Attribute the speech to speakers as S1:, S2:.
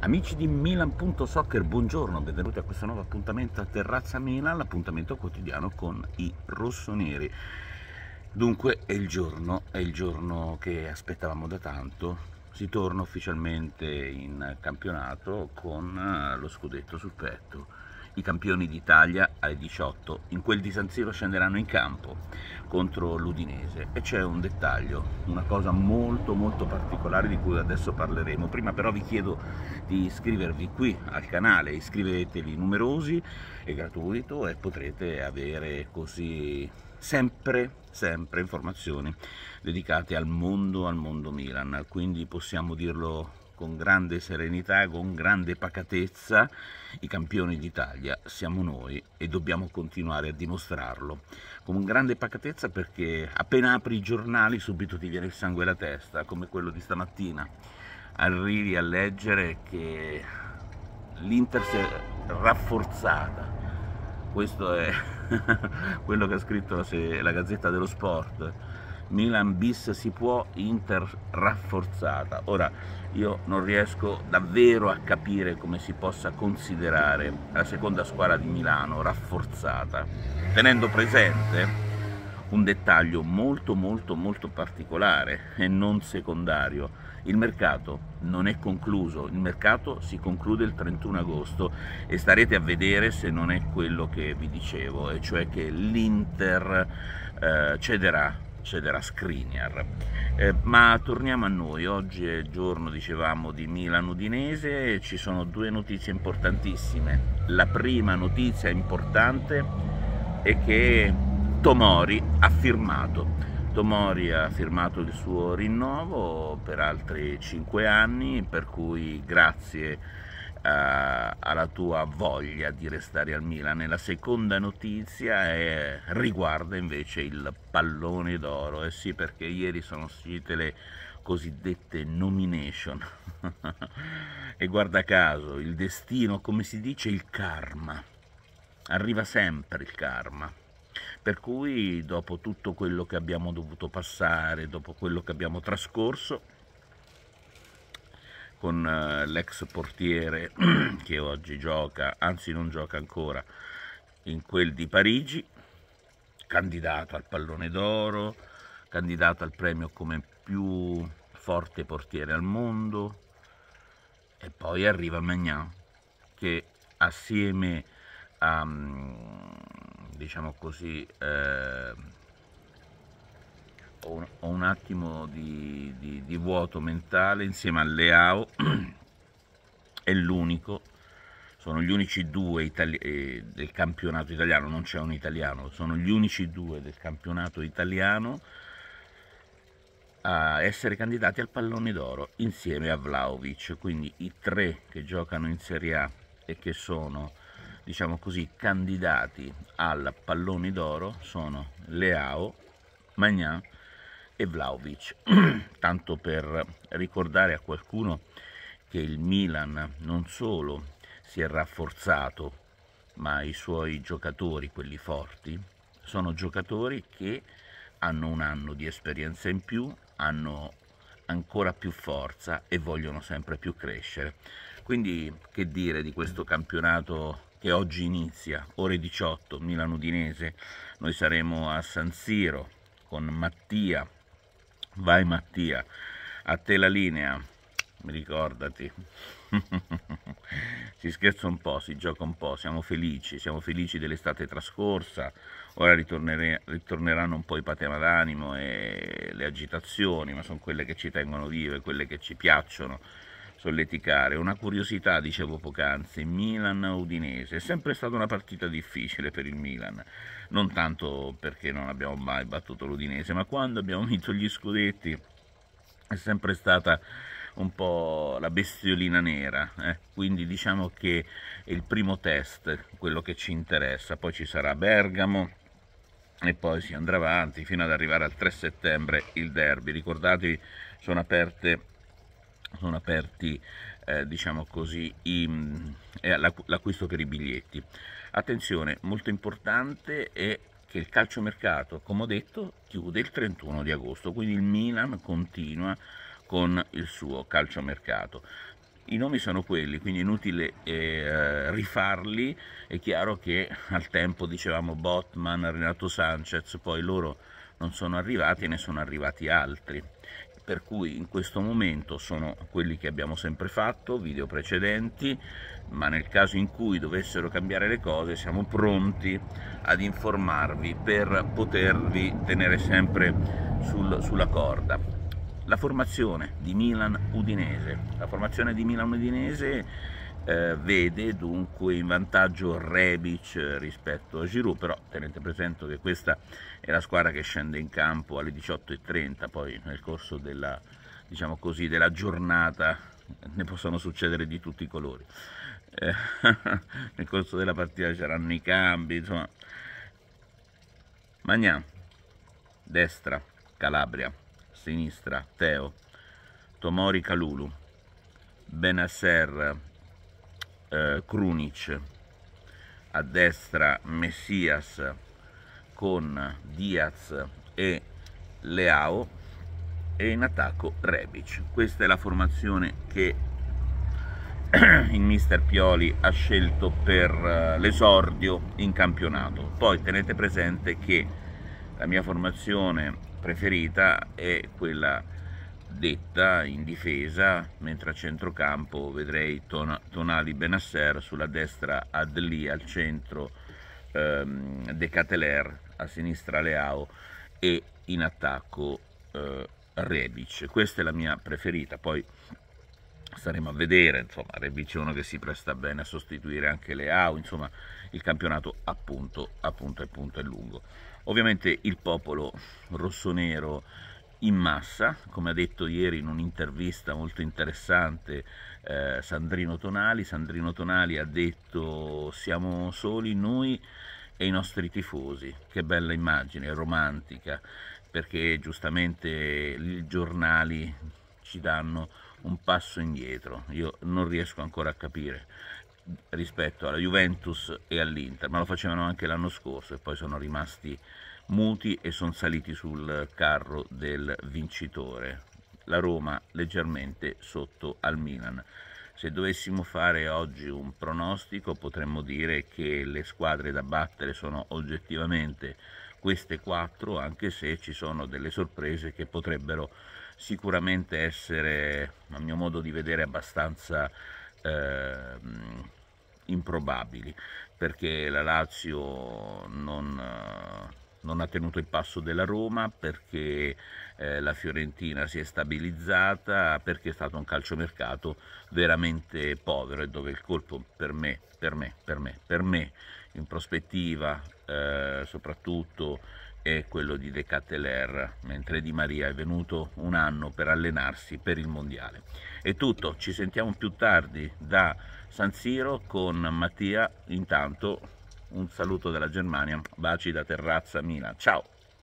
S1: Amici di Milan.soccer, buongiorno, benvenuti a questo nuovo appuntamento a Terrazza Milan, l'appuntamento quotidiano con i rossoneri. Dunque è il giorno, è il giorno che aspettavamo da tanto, si torna ufficialmente in campionato con eh, lo scudetto sul petto i campioni d'Italia alle 18. In quel di San Siro scenderanno in campo contro l'Udinese e c'è un dettaglio, una cosa molto molto particolare di cui adesso parleremo. Prima però vi chiedo di iscrivervi qui al canale, iscrivetevi numerosi, è gratuito e potrete avere così sempre, sempre informazioni dedicate al mondo, al mondo Milan. Quindi possiamo dirlo con grande serenità, con grande pacatezza, i campioni d'Italia siamo noi e dobbiamo continuare a dimostrarlo. Con grande pacatezza perché appena apri i giornali subito ti viene il sangue alla testa, come quello di stamattina. Arrivi a leggere che l'Inter si è rafforzata. Questo è quello che ha scritto la Gazzetta dello Sport Milan bis si può, Inter rafforzata. Ora io non riesco davvero a capire come si possa considerare la seconda squadra di Milano rafforzata, tenendo presente un dettaglio molto molto molto particolare e non secondario. Il mercato non è concluso, il mercato si conclude il 31 agosto e starete a vedere se non è quello che vi dicevo, e cioè che l'Inter eh, cederà accedere a Skriniar. Eh, ma torniamo a noi, oggi è giorno, dicevamo, di Milan-Udinese e ci sono due notizie importantissime. La prima notizia importante è che Tomori ha firmato. Tomori ha firmato il suo rinnovo per altri cinque anni, per cui grazie eh, alla tua voglia di restare al Milan. E la seconda notizia è, riguarda invece il pallone d'oro. Eh sì, perché ieri sono uscite le cosiddette nomination. e guarda caso, il destino, come si dice, il karma. Arriva sempre il karma. Per cui dopo tutto quello che abbiamo dovuto passare, dopo quello che abbiamo trascorso, con uh, l'ex portiere che oggi gioca, anzi non gioca ancora, in quel di Parigi, candidato al pallone d'oro, candidato al premio come più forte portiere al mondo, e poi arriva Magnan che assieme a, mm, diciamo così, eh, un, attimo di, di, di, vuoto mentale insieme a Leao, è l'unico, sono gli unici due itali- eh, del campionato italiano, non c'è un italiano, sono gli unici due del campionato italiano a essere candidati al pallone d'oro insieme a Vlaovic, quindi i tre che giocano in Serie A e che sono diciamo così candidati al pallone d'oro sono Leao, Magnan e Vlaovic, tanto per ricordare a qualcuno che il Milan non solo si è rafforzato, ma i suoi giocatori, quelli forti, sono giocatori che hanno un anno di esperienza in più, hanno ancora più forza e vogliono sempre più crescere. Quindi che dire di questo campionato che oggi inizia, ore 18, Milan-Udinese, noi saremo a San Siro con Mattia, Vai Mattia, a te la linea, ricordati. si scherza un po', si gioca un po', siamo felici, siamo felici dell'estate trascorsa, ora ritorneranno un po' i patema d'animo e le agitazioni, ma sono quelle che ci tengono vive, quelle che ci piacciono solleticare. Una curiosità, dicevo poc'anzi, Milan-Udinese, è sempre stata una partita difficile per il Milan, non tanto perché non abbiamo mai battuto l'Udinese, ma quando abbiamo vinto gli scudetti è sempre stata un po' la bestiolina nera, eh? quindi diciamo che è il primo test, quello che ci interessa, poi ci sarà Bergamo e poi si andrà avanti fino ad arrivare al 3 settembre il derby, ricordatevi sono aperte sono aperti eh, diciamo così eh, l'acquisto per i biglietti. Attenzione molto importante è che il calciomercato come ho detto chiude il 31 di agosto quindi il Milan continua con il suo calciomercato. I nomi sono quelli, quindi inutile eh, rifarli, è chiaro che al tempo dicevamo Botman, Renato Sanchez, poi loro non sono arrivati e ne sono arrivati altri, per cui in questo momento sono quelli che abbiamo sempre fatto, video precedenti, ma nel caso in cui dovessero cambiare le cose siamo pronti ad informarvi per potervi tenere sempre sul, sulla corda. La formazione di Milan-Udinese. La formazione di Milan-Udinese eh, vede dunque in vantaggio Rebic rispetto a Giroud, però tenete presente che questa è la squadra che scende in campo alle 18.30, poi nel corso della, diciamo così, della giornata ne possono succedere di tutti i colori. Eh, nel corso della partita c'erano i cambi, insomma. Magnan, destra, Calabria, sinistra, Teo, Tomori Calulu, Benasser, eh, Krunic, a destra Messias con Diaz e Leao e in attacco Rebic. Questa è la formazione che il mister Pioli ha scelto per eh, l'esordio in campionato. Poi tenete presente che la mia formazione preferita è quella detta in difesa, mentre a centrocampo vedrei Ton Tonali Benasser, sulla destra Adli, al centro ehm, De Cateler, a sinistra Leao e in attacco eh, Rebic. Questa è la mia preferita, poi staremo a vedere, insomma Rebic è uno che si presta bene a sostituire anche Leao, insomma il campionato appunto, appunto, appunto è lungo. Ovviamente il popolo rossonero in massa, come ha detto ieri in un'intervista molto interessante eh, Sandrino Tonali. Sandrino Tonali ha detto siamo soli noi e i nostri tifosi, che bella immagine, romantica, perché giustamente i giornali ci danno un passo indietro, io non riesco ancora a capire rispetto alla Juventus e all'Inter, ma lo facevano anche l'anno scorso e poi sono rimasti muti e sono saliti sul carro del vincitore. La Roma leggermente sotto al Milan. Se dovessimo fare oggi un pronostico potremmo dire che le squadre da battere sono oggettivamente queste quattro, anche se ci sono delle sorprese che potrebbero sicuramente essere, a mio modo di vedere, abbastanza eh, improbabili, perché la Lazio non non ha tenuto il passo della Roma perché eh, la Fiorentina si è stabilizzata, perché è stato un calciomercato veramente povero e dove il colpo per me, per me, per me, per me in prospettiva eh, soprattutto è quello di De Catteler, mentre Di Maria è venuto un anno per allenarsi per il Mondiale. È tutto, ci sentiamo più tardi da San Siro con Mattia, intanto un saluto dalla Germania, baci da Terrazza Mina, ciao!